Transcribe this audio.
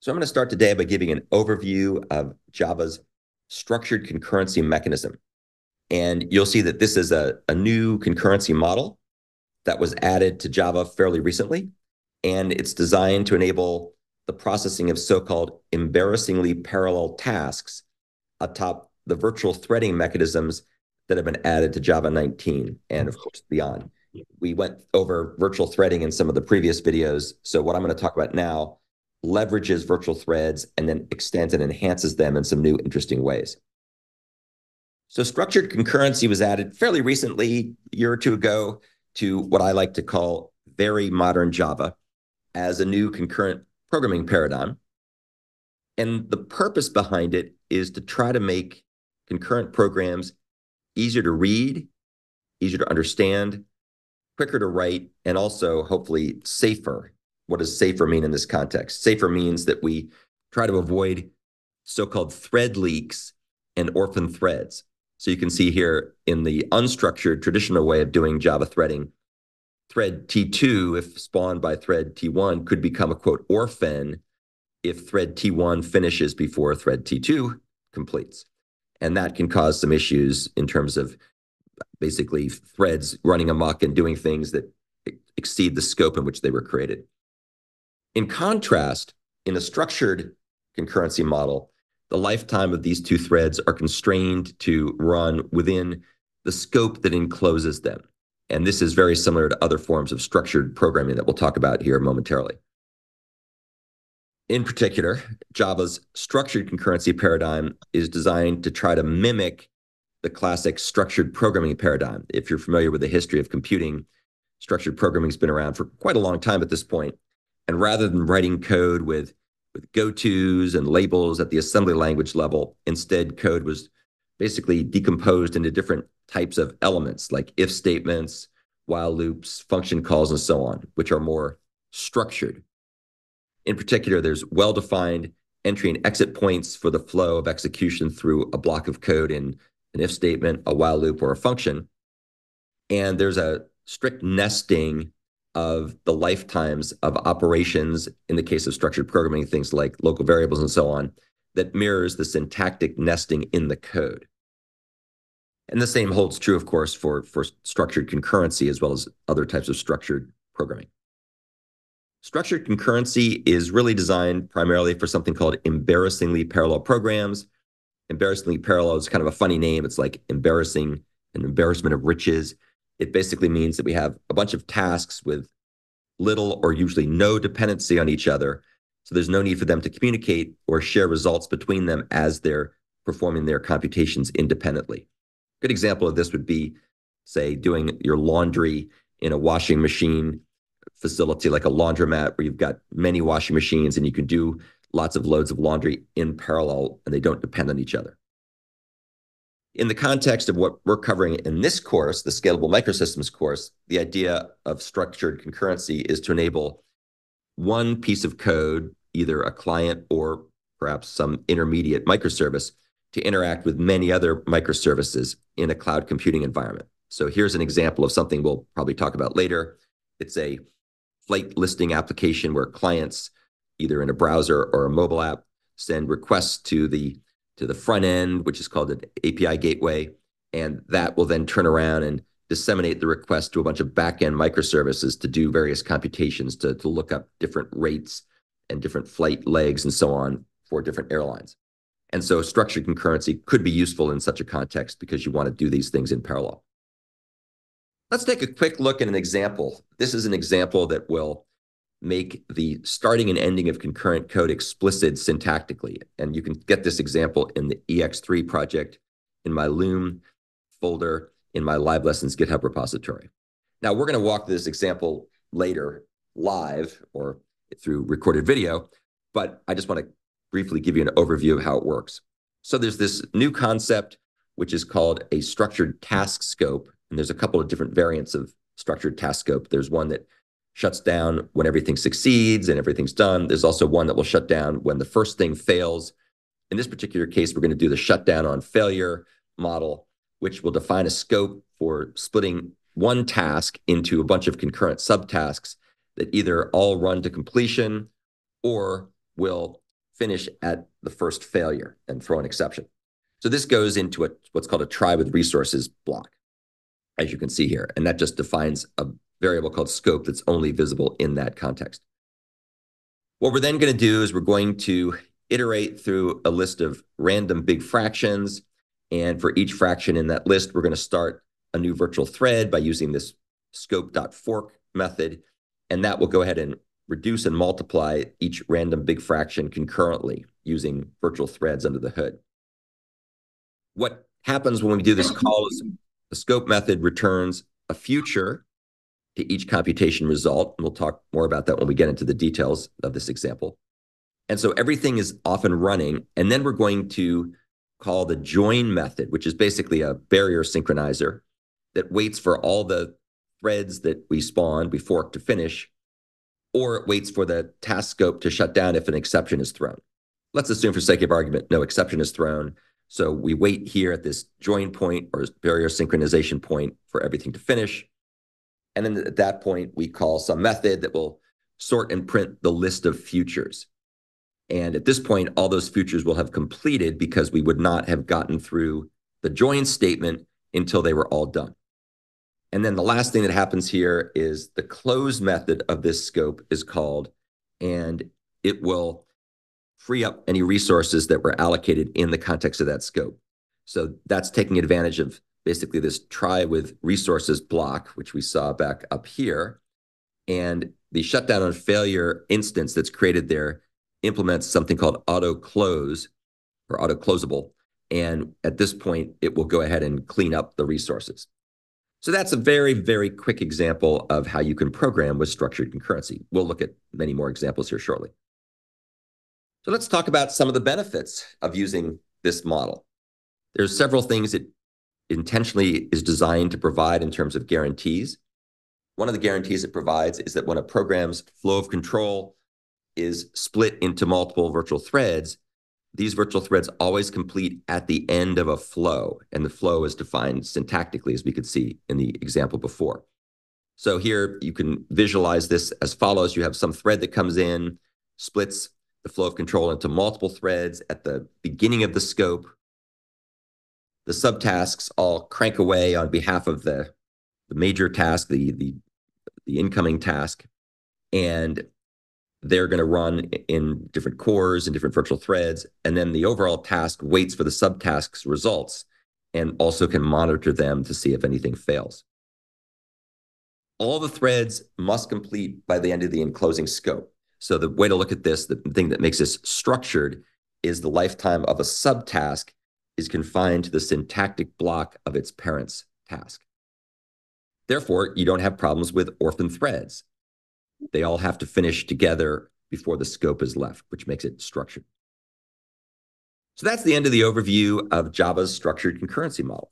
So I'm going to start today by giving an overview of Java's structured concurrency mechanism. And you'll see that this is a, a new concurrency model that was added to Java fairly recently. And it's designed to enable the processing of so-called embarrassingly parallel tasks atop the virtual threading mechanisms that have been added to Java 19 and of course beyond. We went over virtual threading in some of the previous videos. So what I'm going to talk about now leverages virtual threads and then extends and enhances them in some new interesting ways. So structured concurrency was added fairly recently, a year or two ago, to what I like to call very modern Java as a new concurrent programming paradigm. And the purpose behind it is to try to make concurrent programs easier to read, easier to understand, quicker to write, and also hopefully safer what does safer mean in this context? Safer means that we try to avoid so-called thread leaks and orphan threads. So you can see here in the unstructured traditional way of doing Java threading, thread T2, if spawned by thread T1, could become a quote orphan if thread T1 finishes before thread T2 completes. And that can cause some issues in terms of basically threads running amok and doing things that exceed the scope in which they were created. In contrast, in a structured concurrency model, the lifetime of these two threads are constrained to run within the scope that encloses them. And this is very similar to other forms of structured programming that we'll talk about here momentarily. In particular, Java's structured concurrency paradigm is designed to try to mimic the classic structured programming paradigm. If you're familiar with the history of computing, structured programming has been around for quite a long time at this point. And rather than writing code with, with go-tos and labels at the assembly language level, instead code was basically decomposed into different types of elements like if statements, while loops, function calls, and so on, which are more structured. In particular, there's well-defined entry and exit points for the flow of execution through a block of code in an if statement, a while loop, or a function. And there's a strict nesting of the lifetimes of operations in the case of structured programming, things like local variables and so on, that mirrors the syntactic nesting in the code. And the same holds true, of course, for, for structured concurrency as well as other types of structured programming. Structured concurrency is really designed primarily for something called embarrassingly parallel programs. Embarrassingly parallel is kind of a funny name. It's like embarrassing, an embarrassment of riches. It basically means that we have a bunch of tasks with little or usually no dependency on each other. So there's no need for them to communicate or share results between them as they're performing their computations independently. A good example of this would be, say, doing your laundry in a washing machine facility like a laundromat where you've got many washing machines and you can do lots of loads of laundry in parallel and they don't depend on each other in the context of what we're covering in this course, the Scalable Microsystems course, the idea of structured concurrency is to enable one piece of code, either a client or perhaps some intermediate microservice, to interact with many other microservices in a cloud computing environment. So here's an example of something we'll probably talk about later. It's a flight listing application where clients, either in a browser or a mobile app, send requests to the to the front end, which is called an API gateway. And that will then turn around and disseminate the request to a bunch of backend microservices to do various computations to, to look up different rates and different flight legs and so on for different airlines. And so structured concurrency could be useful in such a context because you want to do these things in parallel. Let's take a quick look at an example. This is an example that will make the starting and ending of concurrent code explicit syntactically. And you can get this example in the EX3 project in my Loom folder in my live lessons GitHub repository. Now we're going to walk through this example later live or through recorded video, but I just want to briefly give you an overview of how it works. So there's this new concept, which is called a structured task scope. And there's a couple of different variants of structured task scope. There's one that shuts down when everything succeeds and everything's done. There's also one that will shut down when the first thing fails. In this particular case, we're going to do the shutdown on failure model, which will define a scope for splitting one task into a bunch of concurrent subtasks that either all run to completion or will finish at the first failure and throw an exception. So this goes into a, what's called a try with resources block, as you can see here. And that just defines a variable called scope that's only visible in that context. What we're then going to do is we're going to iterate through a list of random big fractions. And for each fraction in that list, we're going to start a new virtual thread by using this scope.fork method. And that will go ahead and reduce and multiply each random big fraction concurrently using virtual threads under the hood. What happens when we do this call is the scope method returns a future to each computation result. And we'll talk more about that when we get into the details of this example. And so everything is off and running. And then we're going to call the join method, which is basically a barrier synchronizer that waits for all the threads that we spawned, we fork to finish, or it waits for the task scope to shut down if an exception is thrown. Let's assume for sake of argument, no exception is thrown. So we wait here at this join point or barrier synchronization point for everything to finish. And then at that point, we call some method that will sort and print the list of futures. And at this point, all those futures will have completed because we would not have gotten through the join statement until they were all done. And then the last thing that happens here is the close method of this scope is called, and it will free up any resources that were allocated in the context of that scope. So that's taking advantage of basically this try with resources block, which we saw back up here. And the shutdown on failure instance that's created there implements something called auto close or auto closable. And at this point, it will go ahead and clean up the resources. So that's a very, very quick example of how you can program with structured concurrency. We'll look at many more examples here shortly. So let's talk about some of the benefits of using this model. There's several things it intentionally is designed to provide in terms of guarantees. One of the guarantees it provides is that when a program's flow of control is split into multiple virtual threads, these virtual threads always complete at the end of a flow, and the flow is defined syntactically, as we could see in the example before. So here you can visualize this as follows. You have some thread that comes in, splits the flow of control into multiple threads at the beginning of the scope. The subtasks all crank away on behalf of the, the major task, the, the, the incoming task. And they're going to run in different cores and different virtual threads. And then the overall task waits for the subtask's results and also can monitor them to see if anything fails. All the threads must complete by the end of the enclosing scope. So the way to look at this, the thing that makes this structured is the lifetime of a subtask is confined to the syntactic block of its parent's task. Therefore, you don't have problems with orphan threads they all have to finish together before the scope is left, which makes it structured. So that's the end of the overview of Java's structured concurrency model.